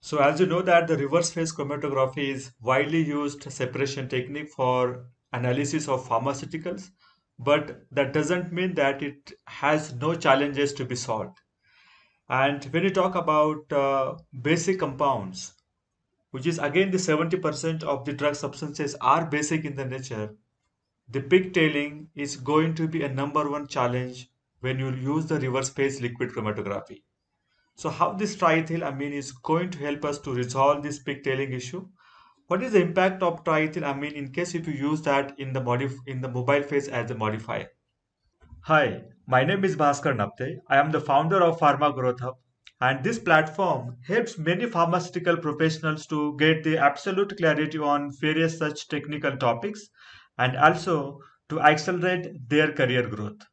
So as you know that the reverse phase chromatography is widely used separation technique for analysis of pharmaceuticals, but that doesn't mean that it has no challenges to be solved. And when you talk about uh, basic compounds, which is again the 70% of the drug substances are basic in the nature, the peak tailing is going to be a number one challenge when you use the reverse phase liquid chromatography. So how this triethylamine is going to help us to resolve this peak tailing issue? What is the impact of triethylamine in case if you use that in the modif in the mobile phase as a modifier? Hi, my name is Bhaskar Napte. I am the founder of Pharma Growth Hub, and this platform helps many pharmaceutical professionals to get the absolute clarity on various such technical topics and also to accelerate their career growth.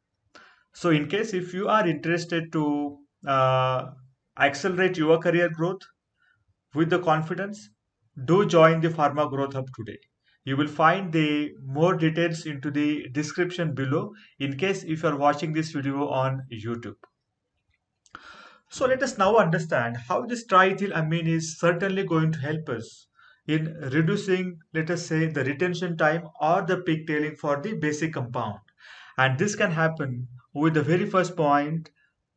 So, in case if you are interested to uh, accelerate your career growth with the confidence, do join the Pharma Growth Hub today. You will find the more details into the description below in case if you are watching this video on YouTube. So let us now understand how this triethylamine is certainly going to help us in reducing, let us say, the retention time or the peak tailing for the basic compound. And this can happen with the very first point,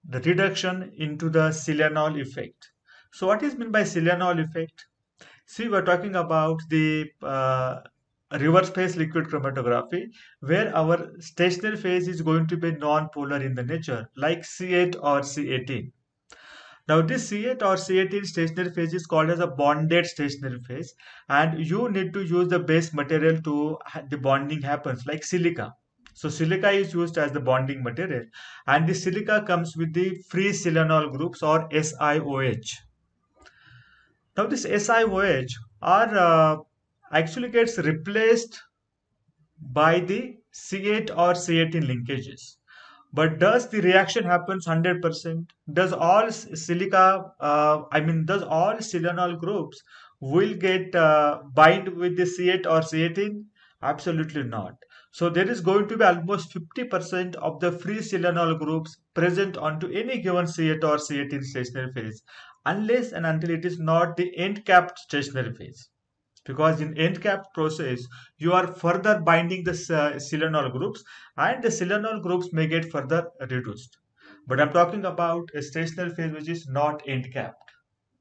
the reduction into the silanol effect. So what is meant by silanol effect? See, we're talking about the uh, reverse phase liquid chromatography, where our stationary phase is going to be non-polar in the nature, like C8 or C18. Now this C8 or C18 stationary phase is called as a bonded stationary phase and you need to use the base material to the bonding happens like silica. So silica is used as the bonding material and the silica comes with the free silanol groups or SiOH. Now this SiOH are uh, actually gets replaced by the C8 or C18 linkages. But does the reaction happens 100%? Does all silica, uh, I mean, does all silanol groups will get uh, bind with the C8 or C18? Absolutely not. So there is going to be almost 50% of the free silanol groups present onto any given C8 or C18 stationary phase unless and until it is not the end capped stationary phase. Because in end capped process you are further binding the uh, groups and the silanol groups may get further reduced. But i'm talking about a stationary phase which is not end capped.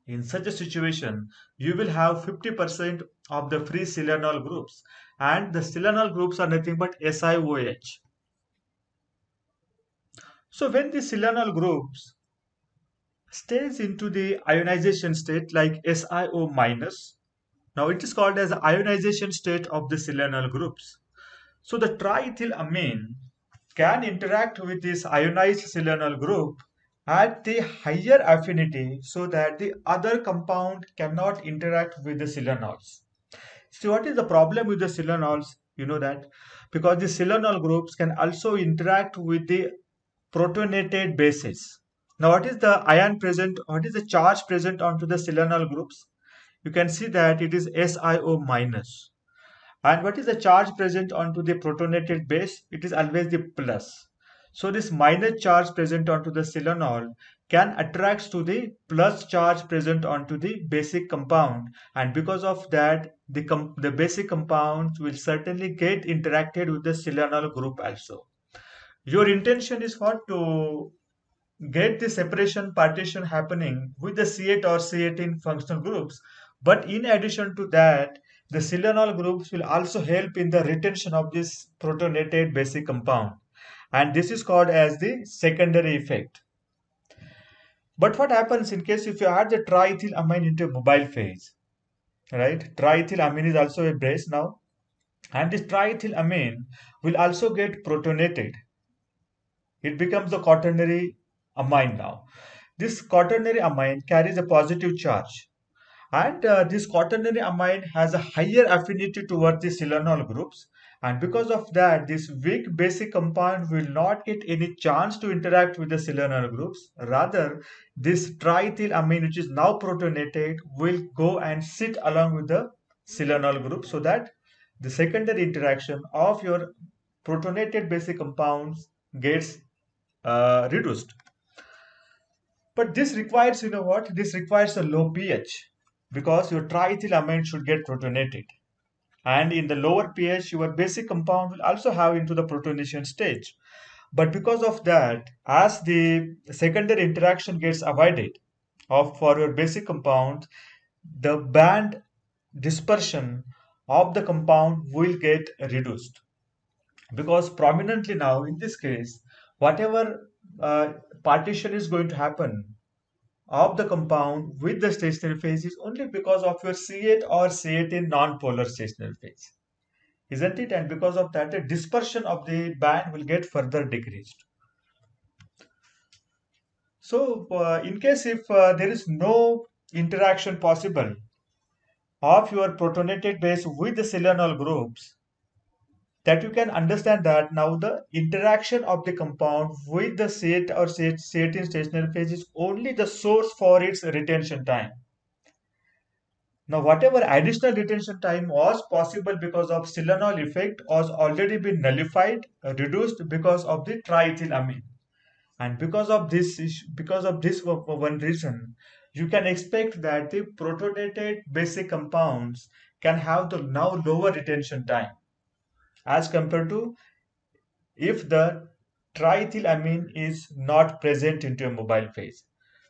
In such a situation you will have 50% of the free silanol groups and the silanol groups are nothing but SiOH so when the silanol groups stays into the ionization state like SiO minus now it is called as ionization state of the silanol groups. So the triethylamine can interact with this ionized silanol group at the higher affinity so that the other compound cannot interact with the silanols. So what is the problem with the silanols? You know that because the silanol groups can also interact with the protonated bases. Now what is the ion present, what is the charge present onto the silanol groups? you can see that it is SiO minus. And what is the charge present onto the protonated base? It is always the plus. So this minus charge present onto the silanol can attract to the plus charge present onto the basic compound and because of that the, the basic compounds will certainly get interacted with the silanol group also. Your intention is what to get the separation partition happening with the C8 or C18 functional groups but in addition to that, the silanol groups will also help in the retention of this protonated basic compound. And this is called as the secondary effect. But what happens in case if you add the triethylamine into a mobile phase, right? Triethylamine is also a base now. And this triethylamine will also get protonated. It becomes the quaternary amine now. This quaternary amine carries a positive charge and uh, this quaternary amine has a higher affinity towards the silanol groups and because of that this weak basic compound will not get any chance to interact with the silanol groups. Rather this triethylamine which is now protonated will go and sit along with the silanol group so that the secondary interaction of your protonated basic compounds gets uh, reduced. But this requires you know what? This requires a low ph because your triethylamine should get protonated. And in the lower pH, your basic compound will also have into the protonation stage. But because of that, as the secondary interaction gets avoided of for your basic compound, the band dispersion of the compound will get reduced. Because prominently now, in this case, whatever uh, partition is going to happen of the compound with the stationary phase is only because of your C8 or C18 non-polar stationary phase. Isn't it? And because of that, the dispersion of the band will get further decreased. So, uh, in case if uh, there is no interaction possible of your protonated base with the silanol groups, that you can understand that now the interaction of the compound with the C8 or C18 stationary phase is only the source for its retention time. Now, whatever additional retention time was possible because of silanol effect was already been nullified, reduced because of the triethylamine. And because of this, because of this one reason, you can expect that the protonated basic compounds can have the now lower retention time as compared to if the triethylamine is not present into a mobile phase.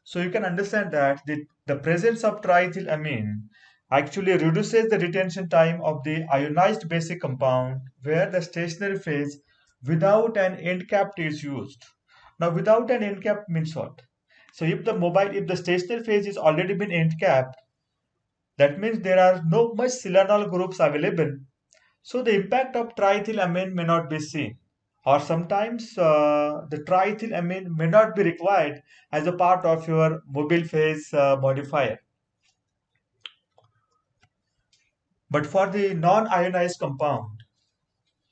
So you can understand that the, the presence of triethylamine actually reduces the retention time of the ionized basic compound where the stationary phase without an end cap is used. Now without an end cap means what? So if the mobile, if the stationary phase is already been end capped, that means there are no much silanol groups available. So the impact of triethylamine may not be seen or sometimes uh, the triethylamine may not be required as a part of your mobile phase uh, modifier. But for the non-ionized compound,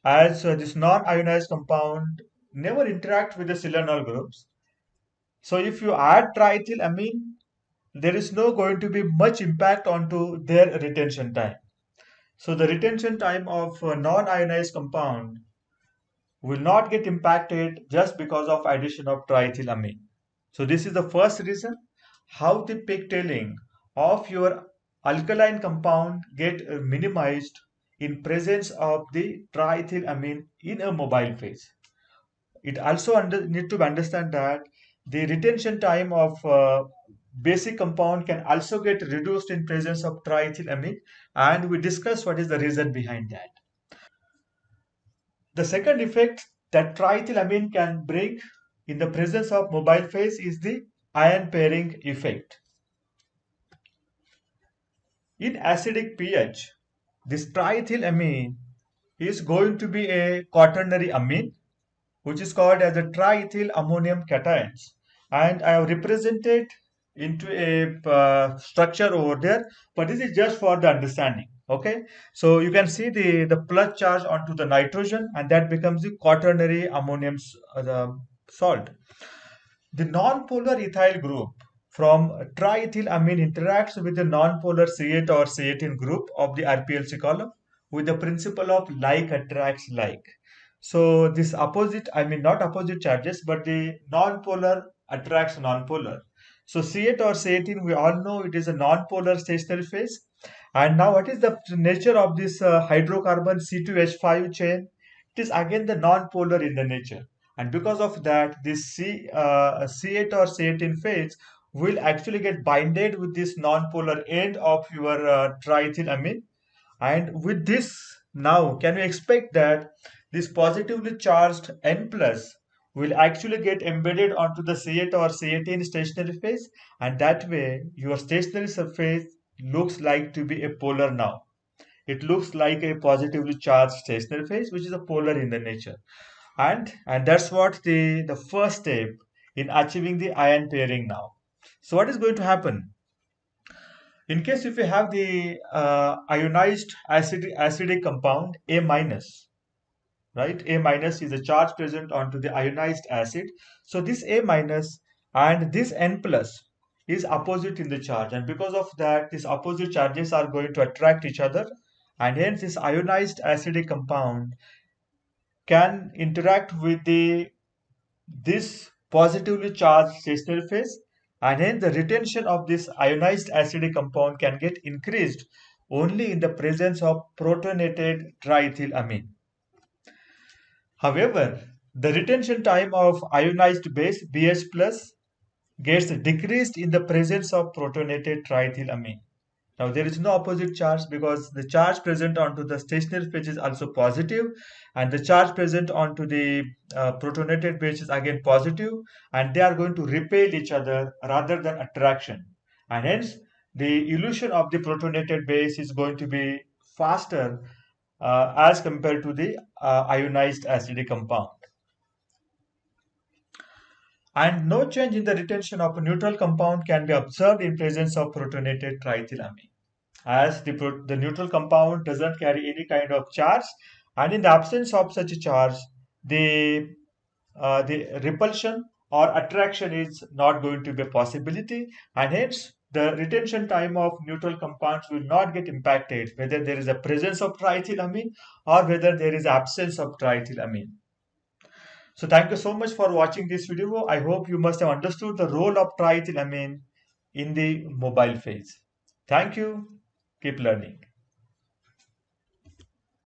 as uh, this non-ionized compound never interact with the silanol groups, so if you add triethylamine, there is no going to be much impact onto their retention time. So the retention time of non-ionized compound will not get impacted just because of addition of triethylamine. So this is the first reason how the peak tailing of your alkaline compound get minimized in presence of the triethylamine in a mobile phase. It also under, need to understand that the retention time of uh, basic compound can also get reduced in presence of triethylamine and we discuss what is the reason behind that. The second effect that triethylamine can bring in the presence of mobile phase is the ion pairing effect. In acidic pH, this triethylamine is going to be a quaternary amine which is called as a triethyl ammonium cations and I have represented into a uh, structure over there but this is just for the understanding okay so you can see the the plus charge onto the nitrogen and that becomes the quaternary ammonium uh, salt the non-polar ethyl group from triethylamine interacts with the non-polar C8 or C18 group of the RPLC column with the principle of like attracts like. So this opposite, I mean not opposite charges, but the non-polar attracts non-polar. So C8 or C18, we all know it is a non-polar stationary phase. And now what is the nature of this uh, hydrocarbon C2H5 chain? It is again the non-polar in the nature. And because of that, this C, uh, C8 or C18 phase will actually get binded with this non-polar end of your uh, triethylamine and with this now can we expect that this positively charged N plus will actually get embedded onto the C8 or C18 stationary phase and that way your stationary surface looks like to be a polar now. It looks like a positively charged stationary phase which is a polar in the nature and and that's what the the first step in achieving the ion pairing now. So what is going to happen? In case if you have the uh, ionized acid, acidic compound A minus, right? A minus is a charge present onto the ionized acid. So this A minus and this N plus is opposite in the charge and because of that these opposite charges are going to attract each other and hence this ionized acidic compound can interact with the this positively charged stationary phase and hence the retention of this ionized acidic compound can get increased only in the presence of protonated triethylamine. However, the retention time of ionized base BH plus gets decreased in the presence of protonated triethylamine. Now there is no opposite charge because the charge present onto the stationary phase is also positive and the charge present onto the uh, protonated base is again positive and they are going to repel each other rather than attraction and hence the elution of the protonated base is going to be faster uh, as compared to the uh, ionized acidic compound. And no change in the retention of a neutral compound can be observed in presence of protonated triethylamine. As the, the neutral compound doesn't carry any kind of charge and in the absence of such a charge, the, uh, the repulsion or attraction is not going to be a possibility and hence the retention time of neutral compounds will not get impacted whether there is a presence of triethylamine or whether there is absence of triethylamine. So thank you so much for watching this video. I hope you must have understood the role of triethylamine in the mobile phase. Thank you. Keep learning.